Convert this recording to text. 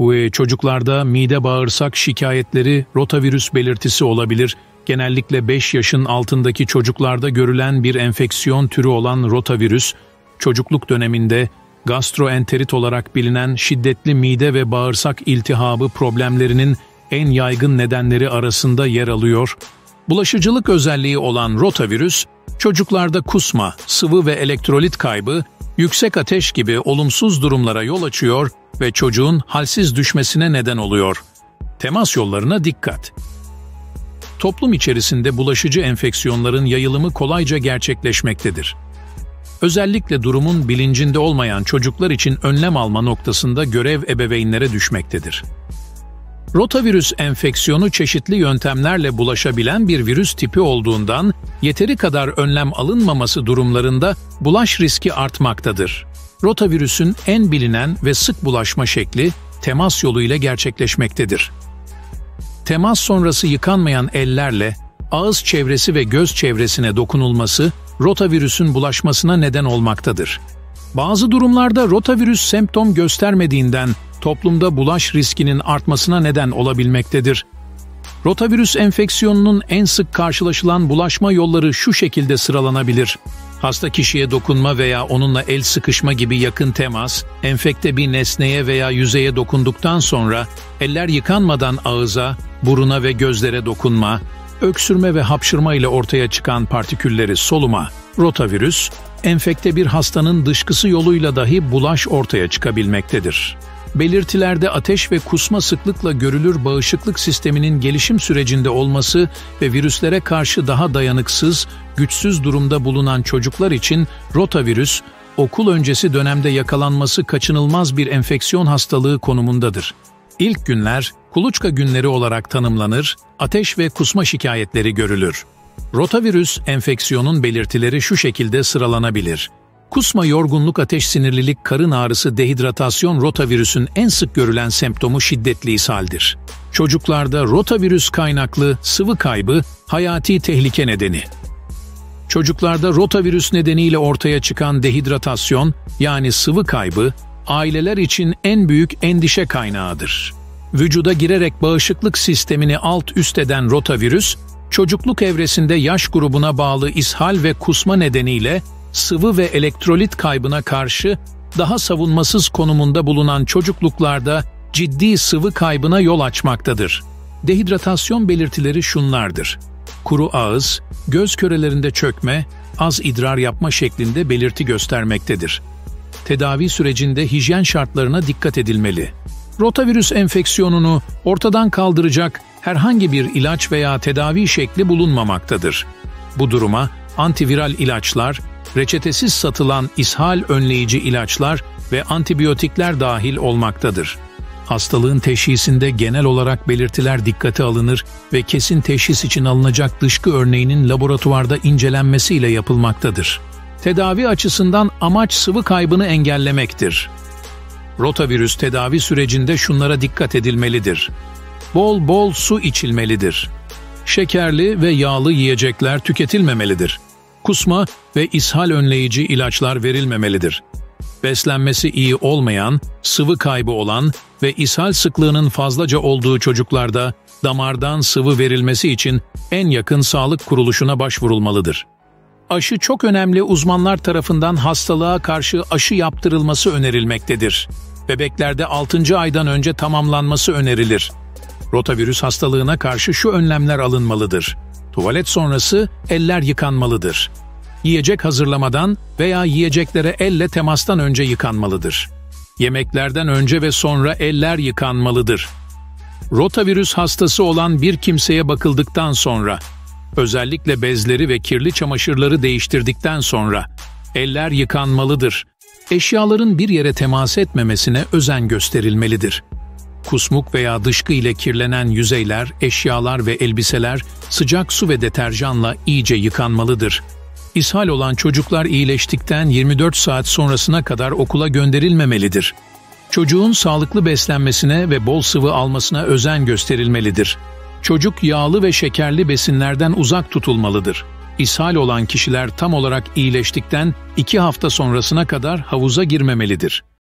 Ve çocuklarda mide bağırsak şikayetleri rotavirüs belirtisi olabilir. Genellikle 5 yaşın altındaki çocuklarda görülen bir enfeksiyon türü olan rotavirüs, çocukluk döneminde gastroenterit olarak bilinen şiddetli mide ve bağırsak iltihabı problemlerinin en yaygın nedenleri arasında yer alıyor. Bulaşıcılık özelliği olan rotavirüs, çocuklarda kusma, sıvı ve elektrolit kaybı, yüksek ateş gibi olumsuz durumlara yol açıyor ve çocuğun halsiz düşmesine neden oluyor. Temas yollarına dikkat. Toplum içerisinde bulaşıcı enfeksiyonların yayılımı kolayca gerçekleşmektedir. Özellikle durumun bilincinde olmayan çocuklar için önlem alma noktasında görev ebeveynlere düşmektedir. Rotavirüs enfeksiyonu çeşitli yöntemlerle bulaşabilen bir virüs tipi olduğundan yeteri kadar önlem alınmaması durumlarında bulaş riski artmaktadır. Rotavirüsün en bilinen ve sık bulaşma şekli temas yoluyla gerçekleşmektedir. Temas sonrası yıkanmayan ellerle ağız çevresi ve göz çevresine dokunulması rotavirüsün bulaşmasına neden olmaktadır. Bazı durumlarda rotavirüs semptom göstermediğinden toplumda bulaş riskinin artmasına neden olabilmektedir. Rotavirüs enfeksiyonunun en sık karşılaşılan bulaşma yolları şu şekilde sıralanabilir. Hasta kişiye dokunma veya onunla el sıkışma gibi yakın temas, enfekte bir nesneye veya yüzeye dokunduktan sonra eller yıkanmadan ağıza, buruna ve gözlere dokunma, öksürme ve hapşırma ile ortaya çıkan partikülleri soluma, rotavirüs, enfekte bir hastanın dışkısı yoluyla dahi bulaş ortaya çıkabilmektedir. Belirtilerde ateş ve kusma sıklıkla görülür bağışıklık sisteminin gelişim sürecinde olması ve virüslere karşı daha dayanıksız, güçsüz durumda bulunan çocuklar için rotavirüs, okul öncesi dönemde yakalanması kaçınılmaz bir enfeksiyon hastalığı konumundadır. İlk günler kuluçka günleri olarak tanımlanır, ateş ve kusma şikayetleri görülür. Rotavirüs enfeksiyonun belirtileri şu şekilde sıralanabilir. Kusma, yorgunluk, ateş, sinirlilik, karın ağrısı, dehidratasyon rotavirüsün en sık görülen semptomu şiddetli ishaldir. Çocuklarda rotavirüs kaynaklı sıvı kaybı hayati tehlike nedeni. Çocuklarda rotavirüs nedeniyle ortaya çıkan dehidratasyon yani sıvı kaybı aileler için en büyük endişe kaynağıdır. Vücuda girerek bağışıklık sistemini alt üst eden rotavirüs, çocukluk evresinde yaş grubuna bağlı ishal ve kusma nedeniyle sıvı ve elektrolit kaybına karşı daha savunmasız konumunda bulunan çocukluklarda ciddi sıvı kaybına yol açmaktadır. Dehidratasyon belirtileri şunlardır. Kuru ağız, göz körelerinde çökme, az idrar yapma şeklinde belirti göstermektedir. Tedavi sürecinde hijyen şartlarına dikkat edilmeli. Rotavirüs enfeksiyonunu ortadan kaldıracak herhangi bir ilaç veya tedavi şekli bulunmamaktadır. Bu duruma antiviral ilaçlar, reçetesiz satılan ishal önleyici ilaçlar ve antibiyotikler dahil olmaktadır. Hastalığın teşhisinde genel olarak belirtiler dikkate alınır ve kesin teşhis için alınacak dışkı örneğinin laboratuvarda incelenmesiyle yapılmaktadır. Tedavi açısından amaç sıvı kaybını engellemektir. Rotavirüs tedavi sürecinde şunlara dikkat edilmelidir. Bol bol su içilmelidir. Şekerli ve yağlı yiyecekler tüketilmemelidir kusma ve ishal önleyici ilaçlar verilmemelidir. Beslenmesi iyi olmayan, sıvı kaybı olan ve ishal sıklığının fazlaca olduğu çocuklarda damardan sıvı verilmesi için en yakın sağlık kuruluşuna başvurulmalıdır. Aşı çok önemli uzmanlar tarafından hastalığa karşı aşı yaptırılması önerilmektedir. Bebeklerde 6. aydan önce tamamlanması önerilir. Rotavirüs hastalığına karşı şu önlemler alınmalıdır. Tuvalet sonrası eller yıkanmalıdır. Yiyecek hazırlamadan veya yiyeceklere elle temastan önce yıkanmalıdır. Yemeklerden önce ve sonra eller yıkanmalıdır. Rotavirüs hastası olan bir kimseye bakıldıktan sonra, özellikle bezleri ve kirli çamaşırları değiştirdikten sonra eller yıkanmalıdır. Eşyaların bir yere temas etmemesine özen gösterilmelidir. Kusmuk veya dışkı ile kirlenen yüzeyler, eşyalar ve elbiseler sıcak su ve deterjanla iyice yıkanmalıdır. İshal olan çocuklar iyileştikten 24 saat sonrasına kadar okula gönderilmemelidir. Çocuğun sağlıklı beslenmesine ve bol sıvı almasına özen gösterilmelidir. Çocuk yağlı ve şekerli besinlerden uzak tutulmalıdır. İshal olan kişiler tam olarak iyileştikten 2 hafta sonrasına kadar havuza girmemelidir.